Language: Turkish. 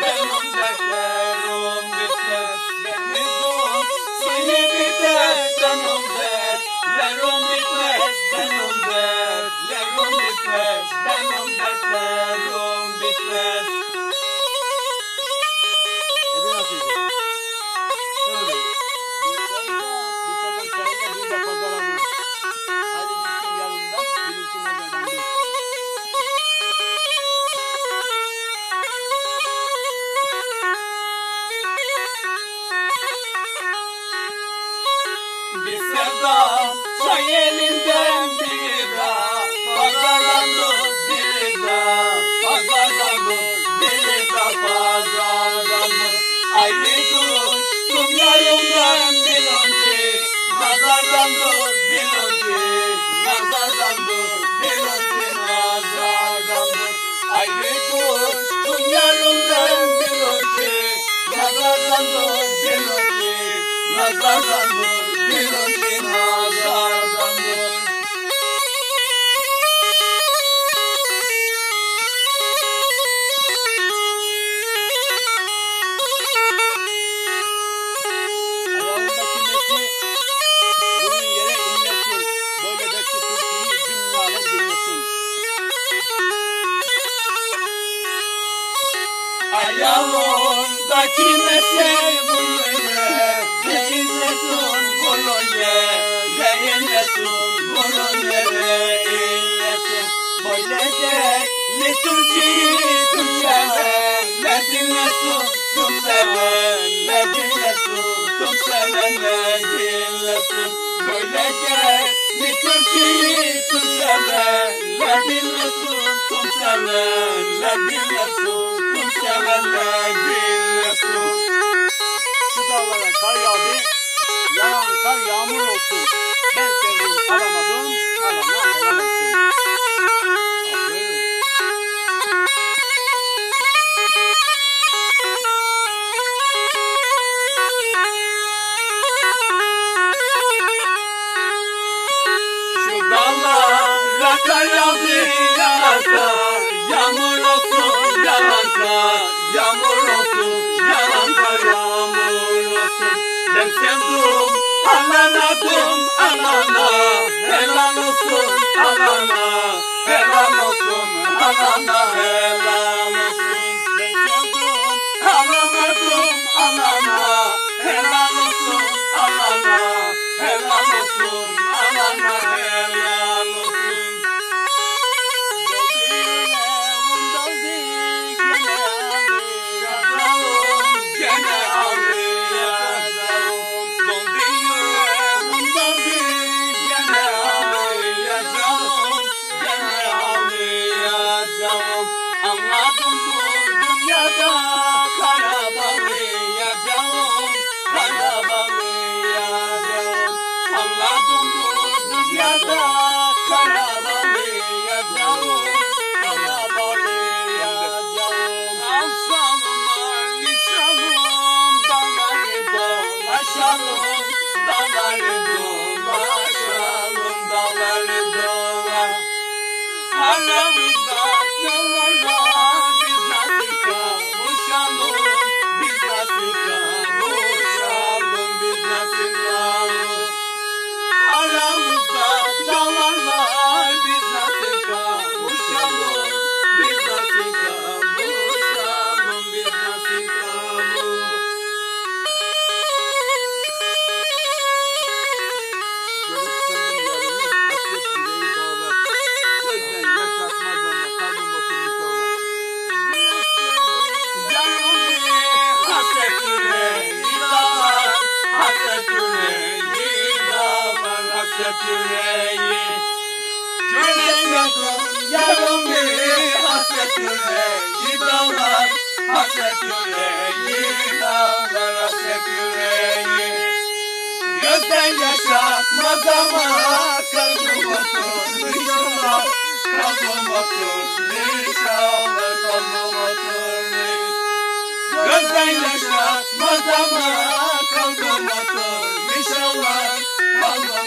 Benim dertler Sevdam say elinden Pazardan dur biri daha Pazardan dur Ayrı kuştum yarımdan bir önce Nazardan dur bir önce Nazardan dur bir önce Nazardan dur Ayrı kuştum yarımdan bir önce Nazardan dur bir önce Nazardan Bunları Değillesin bunu ye Değillesin bunu yere illesin Böyle de Türkiye'yi tüm sevenler dinlesin Tüm sevenler dinlesin Tüm sevenler dinlesin Böyle de Türkiye'yi tüm sevenler dinlesin Tüm sevenler dinlesin Şu dağlara kar yağdı, yağan kar yağmur olsun. Ben sevdim alamadım, alana helal. Şu dağlara kar yağdı yağarsa Yağmur olsun yağarsa Yağmur olsun yağarsa yağmur olsun. Ben sevdim alanadım alana Helal olsun alana Helal olsun alana helal olsun diamond. Yarım bir hasret yüreği dağlar, hasret yüreği dağlar, hasret yüreği. Gözden yaşatmaz ama kalbim oturmuş ağlar, kalbim oturmuş ağlar, kalbim oturmuş. Gözden yaşatmaz ama kalbim oturmuş Aldım otu